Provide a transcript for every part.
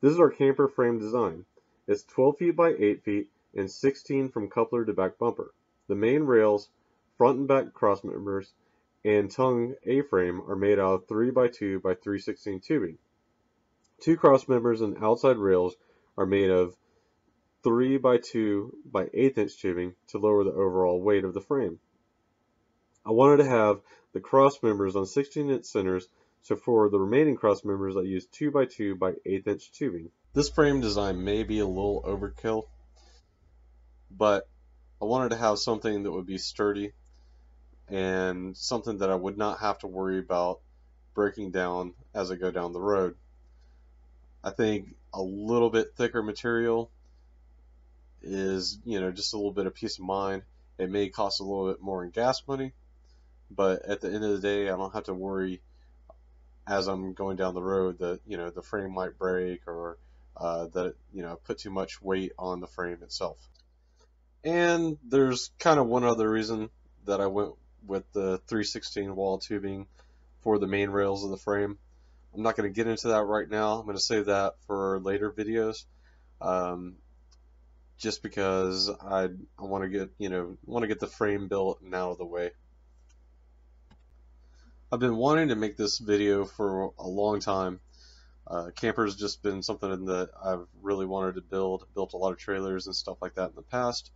This is our camper frame design. It's 12 feet by 8 feet and 16 from coupler to back bumper. The main rails, front and back cross members, and tongue A-frame are made out of 3 by 2 by 316 tubing. Two cross members and outside rails are made of 3 by 2 by 8 inch tubing to lower the overall weight of the frame. I wanted to have the cross members on 16 inch centers so for the remaining cross members I used 2 by 2 by 8 inch tubing. This frame design may be a little overkill but I wanted to have something that would be sturdy and something that I would not have to worry about breaking down as I go down the road. I think a little bit thicker material is, you know, just a little bit of peace of mind. It may cost a little bit more in gas money, but at the end of the day, I don't have to worry as I'm going down the road that, you know, the frame might break or uh, that, you know, put too much weight on the frame itself. And there's kind of one other reason that I went with the 316 wall tubing for the main rails of the frame. I'm not going to get into that right now. I'm going to save that for later videos. Um, just because I, I want to get, you know, want to get the frame built and out of the way. I've been wanting to make this video for a long time. Uh, camper's just been something that I've really wanted to build. Built a lot of trailers and stuff like that in the past,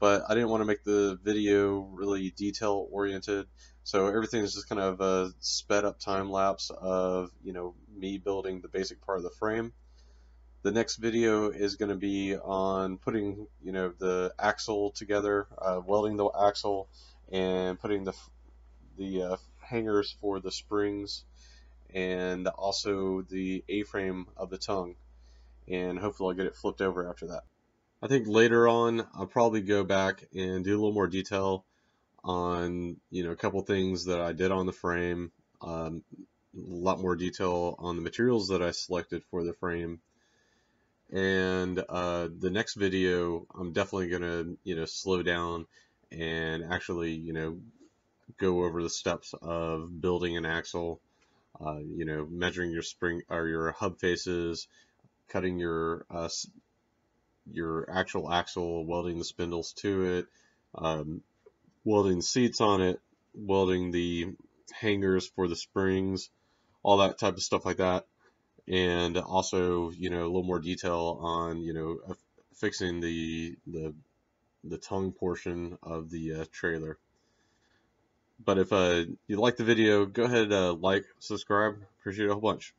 but I didn't want to make the video really detail oriented. So everything is just kind of a sped up time lapse of you know me building the basic part of the frame. The next video is going to be on putting you know the axle together, uh, welding the axle, and putting the the uh, hangers for the springs and also the A-frame of the tongue. And hopefully I'll get it flipped over after that. I think later on I'll probably go back and do a little more detail on you know a couple things that I did on the frame, um, a lot more detail on the materials that I selected for the frame, and uh, the next video I'm definitely gonna you know slow down and actually you know go over the steps of building an axle uh, you know, measuring your spring or your hub faces, cutting your uh, your actual axle, welding the spindles to it, um, welding seats on it, welding the hangers for the springs, all that type of stuff like that, and also you know a little more detail on you know fixing the the the tongue portion of the uh, trailer. But if uh, you like the video, go ahead uh, like, subscribe. Appreciate it a whole bunch.